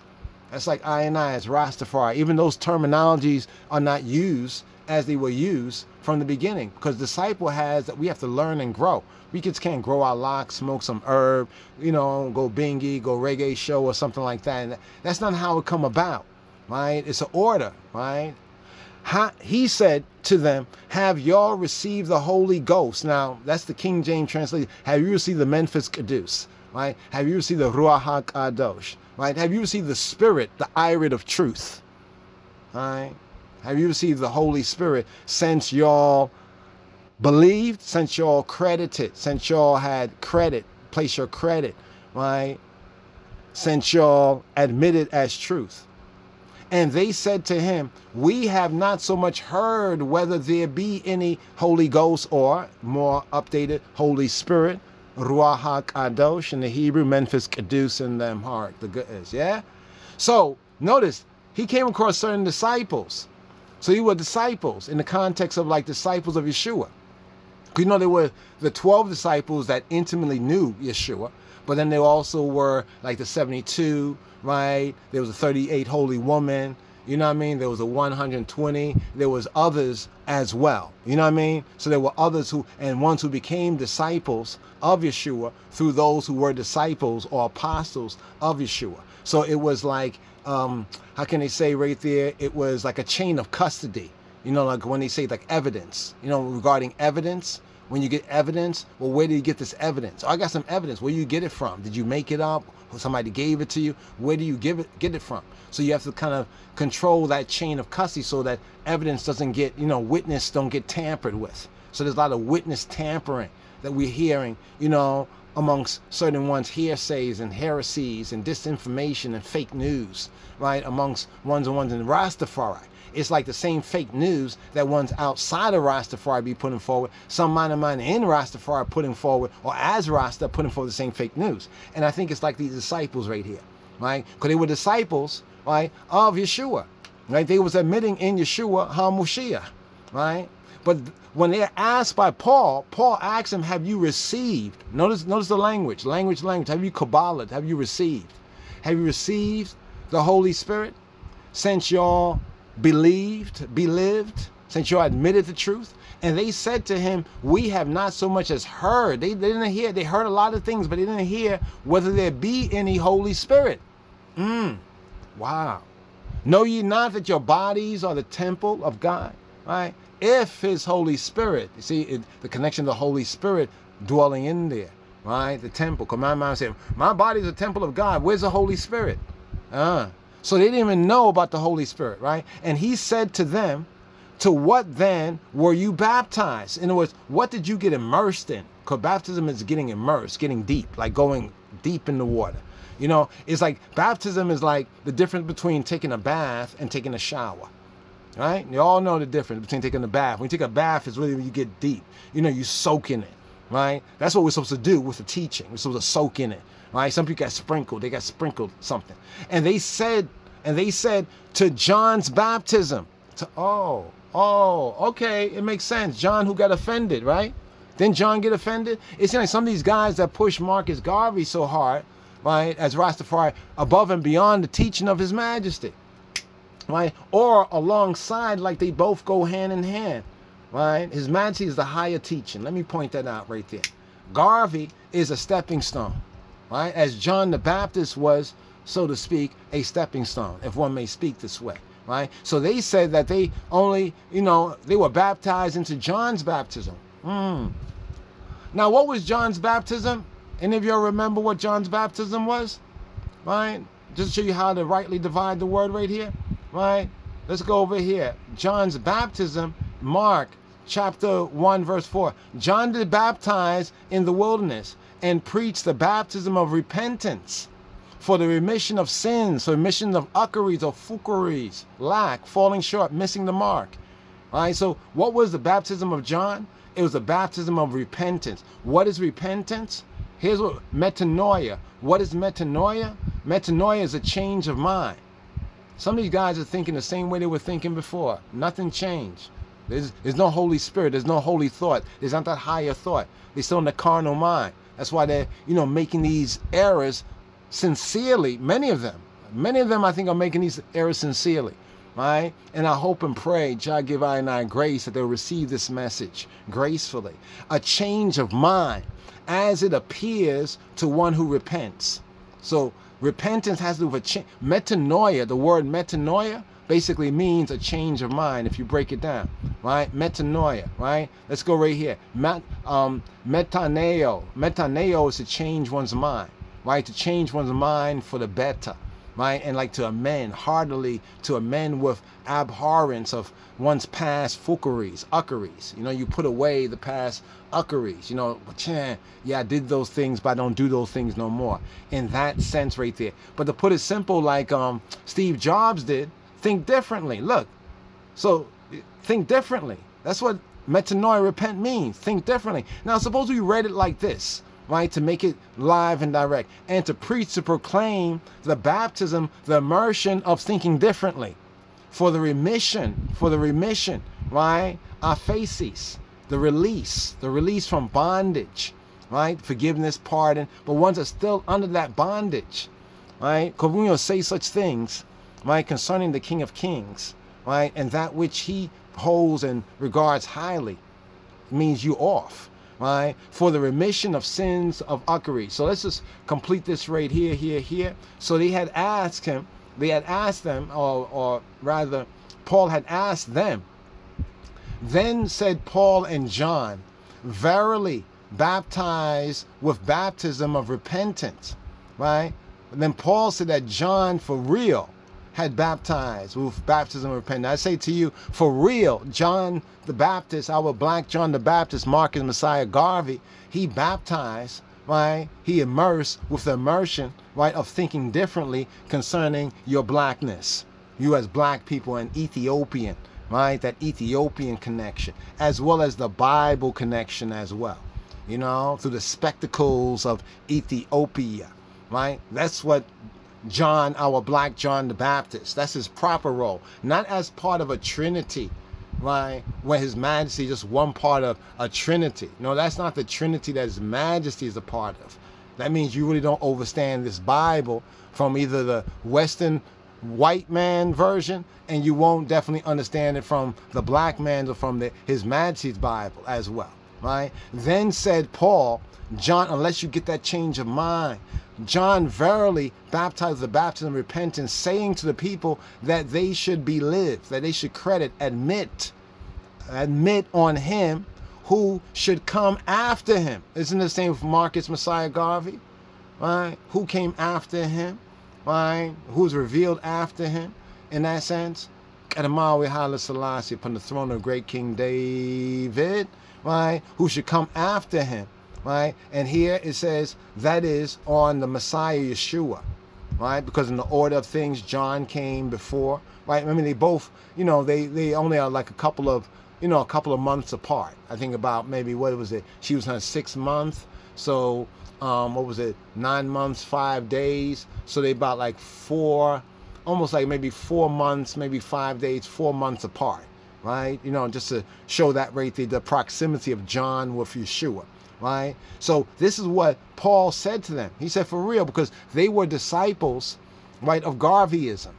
Speaker 1: That's like I and I as Rastafari. Even those terminologies are not used as they were used from the beginning, because disciple has that we have to learn and grow. We just can't grow our locks, smoke some herb, you know, go bingy, go reggae show or something like that. And that's not how it come about, right? It's an order, right? he said to them, Have y'all received the Holy Ghost? Now, that's the King James translation. Have you received the Menfes Kidus? Right? Have you received the Ruach HaKadosh? Right? Have you received the Spirit, the Irid of truth? Right? Have you received the Holy Spirit since y'all believed, since y'all credited, since y'all had credit, place your credit, right? Since y'all admitted as truth. And they said to him, We have not so much heard whether there be any Holy Ghost or more updated Holy Spirit, Ruach HaKadosh in the Hebrew, Menfes Kidus in them heart, the goodness, yeah? So notice, he came across certain disciples. So you were disciples in the context of like disciples of Yeshua. You know, there were the 12 disciples that intimately knew Yeshua, but then there also were like the 72, right? There was a 38 holy woman. You know what I mean? There was a 120. There was others as well. You know what I mean? So there were others who, and ones who became disciples of Yeshua through those who were disciples or apostles of Yeshua. So it was like, um, how can they say right there? It was like a chain of custody. You know, like when they say like evidence, you know, regarding evidence, when you get evidence, well, where do you get this evidence? Oh, I got some evidence. Where you get it from? Did you make it up? Somebody gave it to you? Where do you give it get it from? So you have to kind of control that chain of custody so that evidence doesn't get, you know, witness don't get tampered with. So there's a lot of witness tampering that we're hearing, you know, amongst certain ones hearsays and heresies and disinformation and fake news, right? Amongst ones and ones in Rastafari it's like the same fake news that ones outside of Rastafari be putting forward. Some mind of mine in Rastafari putting forward, or as Rasta putting forward the same fake news. And I think it's like these disciples right here, right? Because they were disciples, right, of Yeshua, right? They was admitting in Yeshua HaMashiach, right? But when they're asked by Paul, Paul asks them, Have you received? Notice, notice the language, language, language. Have you Kabbalah? Have you received? Have you received the Holy Spirit since y'all believed, believed, since you admitted the truth? And they said to him, We have not so much as heard. They, they, didn't hear, they heard a lot of things, but they didn't hear whether there be any Holy Spirit. Mm. Wow. Know ye not that your bodies are the temple of God? Right? If his Holy Spirit, you see it, the connection of the Holy Spirit dwelling in there, right? The temple. Because my mind said, My body is a temple of God. Where's the Holy Spirit? Uh, so they didn't even know about the Holy Spirit, right? And he said to them, To what then were you baptized? In other words, what did you get immersed in? Because baptism is getting immersed, getting deep, like going deep in the water. You know, it's like baptism is like the difference between taking a bath and taking a shower. Right? You all know the difference between taking a bath. When you take a bath, it's really when you get deep. You know, you soak in it. Right? That's what we're supposed to do with the teaching. We're supposed to soak in it right? Some people got sprinkled. They got sprinkled something. And they said, and they said to John's baptism, to oh, oh, okay, it makes sense. John who got offended, right? Then John get offended? It's like some of these guys that push Marcus Garvey so hard, right, as Rastafari, above and beyond the teaching of his majesty. Right? Or alongside, like they both go hand in hand. right? His Majesty is the higher teaching. Let me point that out right there. Garvey is a stepping stone, right? As John the Baptist was, so to speak, a stepping stone, if one may speak this way, right? So they said that they only, you know, they were baptized into John's baptism. Mm. Now, what was John's baptism? Any of y'all remember what John's baptism was? Right? Just to show you how to rightly divide the word right here. Right? Let's go over here. John's baptism, Mark chapter 1, verse 4. John did baptize in the wilderness and preach the baptism of repentance for the remission of sins, remission of uckeries or fuckeries, lack, falling short, missing the mark. All right, so what was the baptism of John? It was a baptism of repentance. What is repentance? Here's what metanoia. What is metanoia? Metanoia is a change of mind. Some of these guys are thinking the same way they were thinking before. Nothing changed. There's, there's no Holy Spirit. There's no holy thought. There's not that higher thought. They're still in the carnal mind. That's why they're, you know, making these errors sincerely. Many of them. Many of them, I think, are making these errors sincerely. Right? And I hope and pray, God give I and I grace that they'll receive this message gracefully. A change of mind as it appears to one who repents. So repentance has to do with change. Metanoia, the word metanoia, basically means a change of mind if you break it down, right? Metanoia, right? Let's go right here. Met, um, metaneo. Metaneo is to change one's mind, right? To change one's mind for the better, right? And like to amend, heartily to amend with abhorrence of one's past fuckeries, uckeries. You know, you put away the past uckeries. You know, yeah, I did those things, but I don't do those things no more. In that sense, right there. But to put it simple, like um, Steve Jobs did, think differently. Look, so think differently. That's what metanoia, repent means. Think differently. Now, suppose we read it like this right? To make it live and direct, and to preach, to proclaim the baptism, the immersion of thinking differently, for the remission, for the remission, right? Aphesis, the release, the release from bondage, right? Forgiveness, pardon, but ones are still under that bondage, right? Will say such things, right, concerning the King of Kings, right, and that which he holds and regards highly means you off right? For the remission of sins of uckery. So let's just complete this right here, here, here. So they had asked him, they had asked them, or, or rather, Paul had asked them. Then said Paul and John, Verily, baptize with baptism of repentance, right? And then Paul said that John, for real, had baptized with baptism of repentance. I say to you, for real, John the Baptist, our black John the Baptist, Marcus Messiah Garvey, he baptized, right? He immersed with the immersion, right, of thinking differently concerning your blackness. You as black people and Ethiopian, right? That Ethiopian connection, as well as the Bible connection as well. You know, through the spectacles of Ethiopia, right? That's what John, our black John the Baptist. That's his proper role. Not as part of a trinity, right? Where his majesty is just one part of a trinity. No, that's not the trinity that his majesty is a part of. That means you really don't understand this Bible from either the Western white man version and you won't definitely understand it from the black man or from the, his majesty's Bible as well, right? Then said Paul, John, unless you get that change of mind, John verily baptized the baptism of repentance, saying to the people that they should believe, that they should credit, admit, admit on him who should come after him. Isn't the same for Marcus Messiah Garvey? Right? Who came after him? Right? Who's revealed after him in that sense? Kedamawi Haile Selassie upon the throne of great King David, right? Who should come after him right? And here it says that is on the Messiah Yeshua, right? Because in the order of things, John came before, right? I mean, they both, you know, they they only are like a couple of, you know, a couple of months apart. I think about maybe what was it? She was on six month, so um, what was it? Nine months, five days. So they about like four, almost like maybe four months, maybe five days, four months apart, right? You know, just to show that right there, the proximity of John with Yeshua right? So this is what Paul said to them. He said, for real, because they were disciples, right, of Garveyism.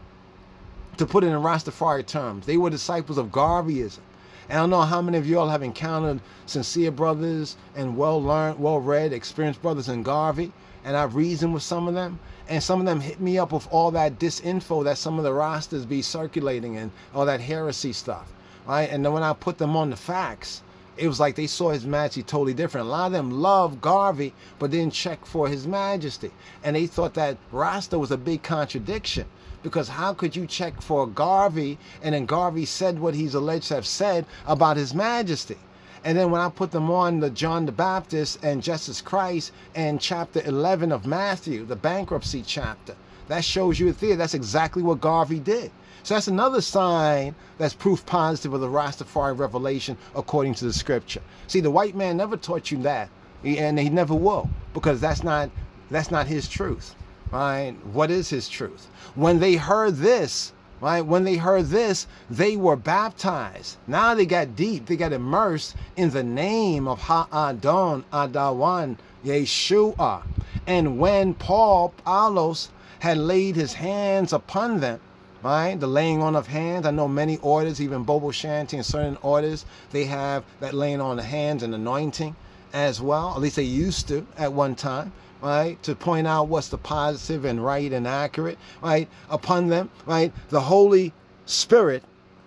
Speaker 1: To put it in Rastafari terms, they were disciples of Garveyism. And I don't know how many of y'all have encountered sincere brothers and well learned, well read, experienced brothers in Garvey, and I've reasoned with some of them. And some of them hit me up with all that disinfo that some of the Rastas be circulating and all that heresy stuff. Right? And then when I put them on the facts, it was like they saw his majesty totally different. A lot of them loved Garvey, but didn't check for his majesty. And they thought that Rasta was a big contradiction. Because how could you check for Garvey and then Garvey said what he's alleged to have said about his majesty? And then when I put them on the John the Baptist and Jesus Christ and chapter 11 of Matthew, the bankruptcy chapter, that shows you a theory. That's exactly what Garvey did. So that's another sign that's proof positive of the Rastafari revelation according to the scripture. See, the white man never taught you that, and he never will, because that's not that's not his truth. Right? What is his truth? When they heard this, right? When they heard this, they were baptized. Now they got deep. They got immersed in the name of Ha-Adon, Adawan Yeshua. And when Paul, Paulos, had laid his hands upon them, right? The laying on of hands. I know many orders, even Bobo Shanti and certain orders, they have that laying on of hands and anointing as well. At least they used to at one time, right? To point out what's the positive and right and accurate, right? Upon them, right? The Holy Spirit,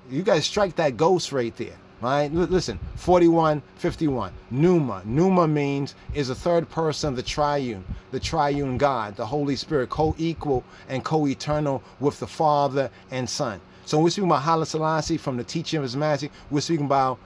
Speaker 1: you guys strike that ghost right there. Right? Listen, 41, 51, pneuma. pneuma means is a third person of the triune, the triune God, the Holy Spirit, co-equal and co-eternal with the Father and Son. So when we're speaking about Haile Selassie from the teaching of His Majesty, we're speaking about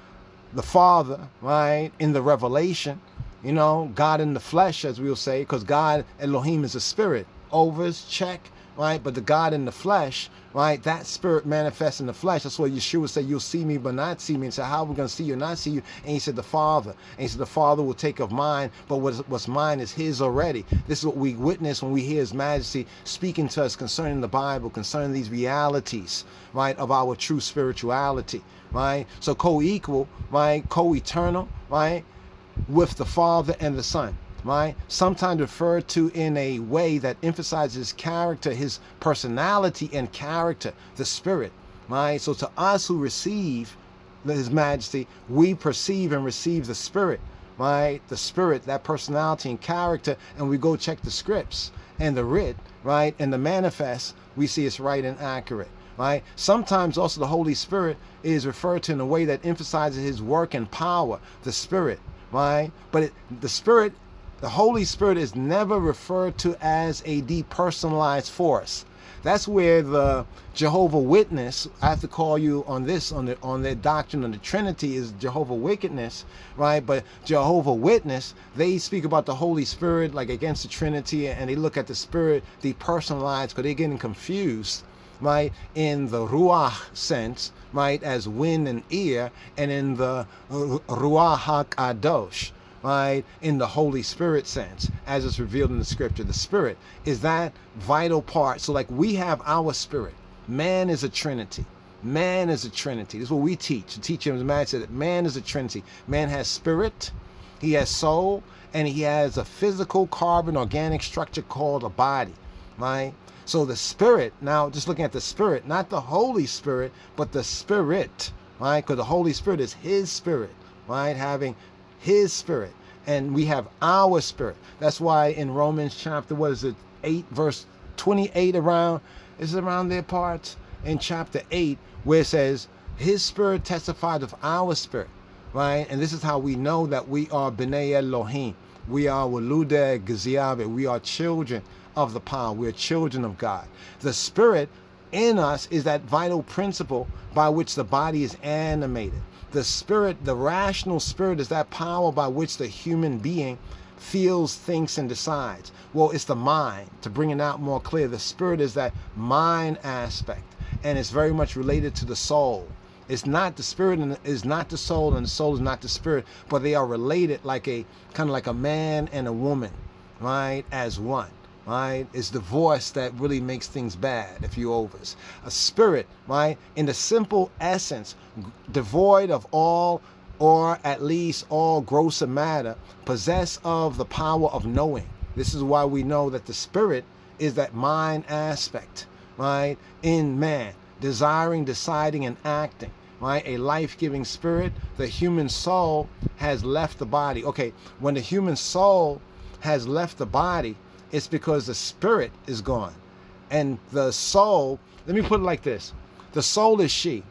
Speaker 1: the Father, right, in the revelation, you know, God in the flesh, as we'll say, because God, Elohim, is a spirit. Overs, check, right? But the God in the flesh, right? That spirit manifests in the flesh. That's what Yeshua said, You'll see me, but not see me. And said, How are we going to see you, not see you? And he said, The Father. And he said, The Father will take of mine, but what's, what's mine is his already. This is what we witness when we hear his majesty speaking to us concerning the Bible, concerning these realities, right, of our true spirituality, right? So co equal, right? Co eternal, right? With the Father and the Son right? Sometimes referred to in a way that emphasizes character, his personality and character, the spirit, right? So to us who receive his majesty, we perceive and receive the spirit, right? The spirit, that personality and character, and we go check the scripts and the writ, right? And the manifest, we see it's right and accurate. Right? Sometimes also the Holy Spirit is referred to in a way that emphasizes his work and power, the Spirit, right? But it, the Spirit the Holy Spirit is never referred to as a depersonalized force. That's where the Jehovah Witness, I have to call you on this, on the on their doctrine of the Trinity is Jehovah Wickedness, right? But Jehovah Witness, they speak about the Holy Spirit like against the Trinity, and they look at the Spirit depersonalized because they're getting confused, right? In the Ruach sense, right, as wind and ear, and in the Ruach HaKadosh, right, in the Holy Spirit sense, as it's revealed in the scripture. The Spirit is that vital part. So, like we have our spirit, man is a trinity. Man is a trinity. This is what we teach. The teacher of man said that man is a trinity. Man has spirit, he has soul, and he has a physical carbon organic structure called a body, right? So the spirit, now just looking at the spirit, not the Holy Spirit, but the spirit, right? Because the Holy Spirit is his spirit, right? Having his spirit and we have our spirit. That's why in romans chapter what is it 8 verse 28 around is around their parts? In chapter 8 where it says his spirit testified of our spirit right? And this is how we know that we are bnei elohim. We are walude gaziabe we are children of the power. We're children of god. The spirit in us is that vital principle by which the body is animated the spirit, the rational spirit, is that power by which the human being feels, thinks, and decides. Well, it's the mind. To bring it out more clear, the spirit is that mind aspect, and it's very much related to the soul. It's not the spirit and is not the soul, and the soul is not the spirit, but they are related like a kind of like a man and a woman, right, as one right? It's the voice that really makes things bad if you overs. A spirit, right? In the simple essence, devoid of all or at least all grosser matter, possess of the power of knowing. This is why we know that the spirit is that mind aspect, right? In man, desiring, deciding, and acting, right? A life-giving spirit. The human soul has left the body. Okay, when the human soul has left the body, it's because the spirit is gone. And the soul, let me put it like this. The soul is she.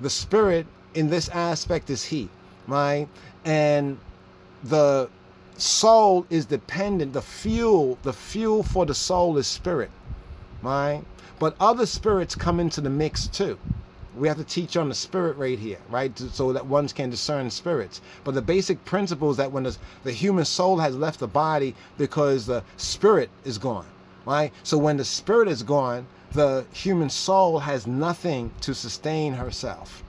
Speaker 1: The spirit in this aspect is he, right? And the soul is dependent, the fuel, the fuel for the soul is spirit, right? But other spirits come into the mix too. We have to teach on the spirit right here, right? So that ones can discern spirits. But the basic principle is that when the, the human soul has left the body because the spirit is gone, right? So when the spirit is gone, the human soul has nothing to sustain herself.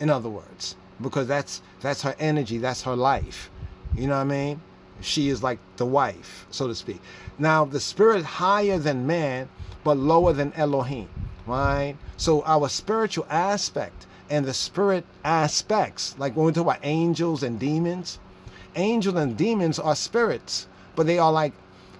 Speaker 1: In other words, because that's that's her energy, that's her life. You know what I mean? She is like the wife, so to speak. Now, the spirit higher than man, but lower than Elohim, right? So our spiritual aspect and the spirit aspects, like when we talk about angels and demons, angels and demons are spirits, but they are like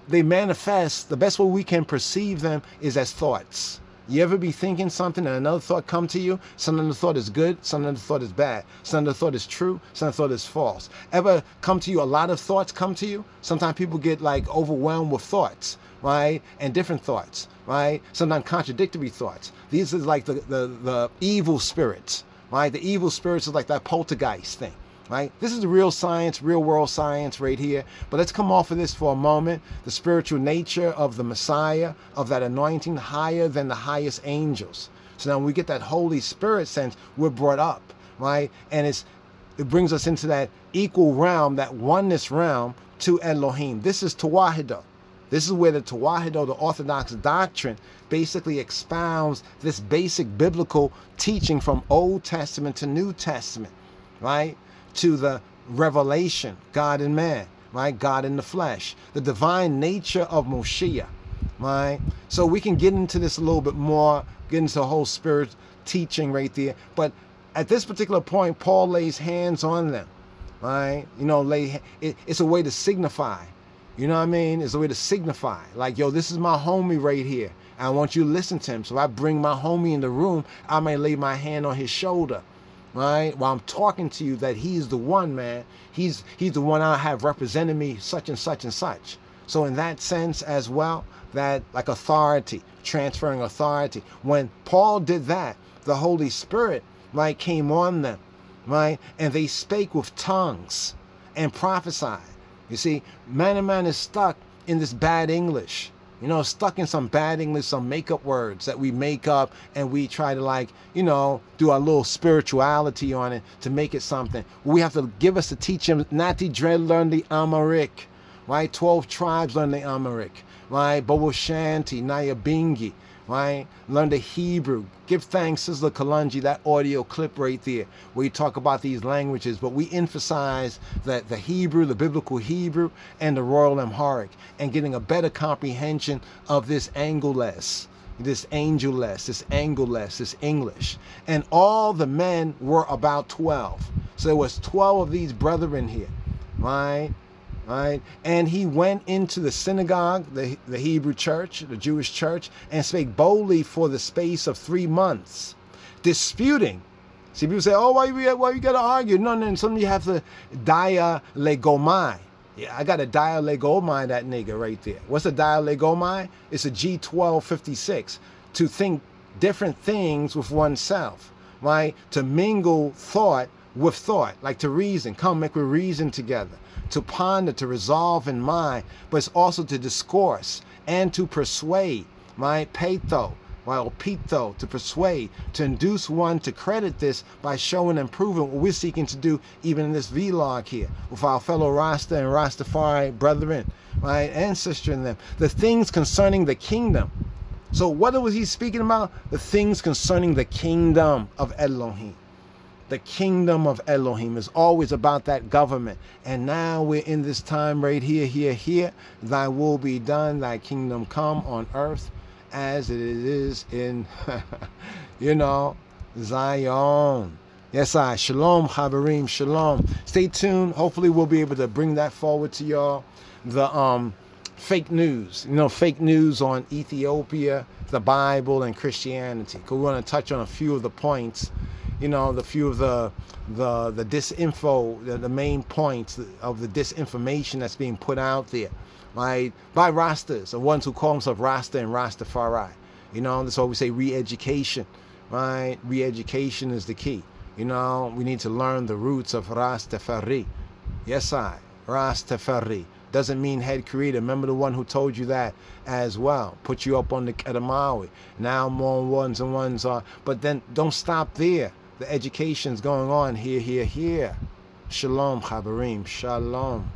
Speaker 1: they manifest. The best way we can perceive them is as thoughts. You ever be thinking something and another thought come to you? Some of the thought is good, some of the thought is bad. Some of the thought is true, some the thought is false. Ever come to you, a lot of thoughts come to you? Sometimes people get like overwhelmed with thoughts, right? And different thoughts, right? Sometimes contradictory thoughts. These are like the, the, the evil spirits, right? The evil spirits is like that poltergeist thing right? This is real science, real world science right here. But let's come off of this for a moment. The spiritual nature of the Messiah, of that anointing higher than the highest angels. So now when we get that Holy Spirit sense, we're brought up, right? And it's it brings us into that equal realm, that oneness realm to Elohim. This is Tewahedo. This is where the Tewahedo, the Orthodox doctrine, basically expounds this basic biblical teaching from Old Testament to New Testament, right? to the revelation, God and man, right? God in the flesh, the divine nature of Moshiach, right? So we can get into this a little bit more, get into the whole spirit teaching right there. But at this particular point, Paul lays hands on them, right? You know, lay it, it's a way to signify. You know what I mean? It's a way to signify. Like, yo, this is my homie right here. I want you to listen to him. So I bring my homie in the room, I may lay my hand on his shoulder right? While I'm talking to you that he's the one, man. He's he's the one I have represented me such and such and such. So in that sense as well, that like authority, transferring authority. When Paul did that, the Holy Spirit right came on them, right? And they spake with tongues and prophesied. You see, man and man is stuck in this bad English you know, stuck in some bad English, some makeup words that we make up and we try to like, you know, do a little spirituality on it to make it something. We have to give us to teach him. Natty Dread learn the Amharic, right? 12 tribes learn the Amharic, right? Bobo Shanti, Nyabingi, right? Learn the Hebrew. Give thanks, Sister Kalunji, that audio clip right there, where you talk about these languages, but we emphasize that the Hebrew, the biblical Hebrew, and the Royal Amharic, and getting a better comprehension of this angleless, this angelless, this angleless, this English. And all the men were about 12. So there was 12 of these brethren here, right? Right? And he went into the synagogue, the, the Hebrew church, the Jewish church, and spake boldly for the space of three months, disputing. See, people say, oh, why why you got to argue? No, no, some of you have to dialegomai. Yeah, I got a dialegomai, that nigga right there. What's a dialegomai? It's a G1256, to think different things with oneself, right? To mingle thought with thought, like to reason. Come, make we reason together to ponder, to resolve in mind, but it's also to discourse and to persuade, my patho, while pito, to persuade, to induce one to credit this by showing and proving what we're seeking to do even in this vlog here with our fellow Rasta and Rastafari brethren, right? And in them. The things concerning the kingdom. So what was he speaking about? The things concerning the kingdom of Elohim the kingdom of Elohim is always about that government. And now we're in this time right here, here, here. Thy will be done, thy kingdom come on earth as it is in, you know, Zion. Yes, I. Shalom, Habarim, shalom. Stay tuned. Hopefully, we'll be able to bring that forward to y'all. The um, fake news, you know, fake news on Ethiopia, the Bible, and Christianity. We want to touch on a few of the points you know, the few of the the the disinfo, the, the main points of the disinformation that's being put out there, right? By Rastas, the ones who call themselves Rasta and Rastafari. You know, that's why we say re-education, right? Re-education is the key. You know, we need to learn the roots of Rastafari. Yes, I. Rastafari. Doesn't mean head creator. Remember the one who told you that as well. Put you up on the Kedamawi. Now more ones and ones are. But then don't stop there. The education's going on here, here, here. Shalom, Chabarim. Shalom.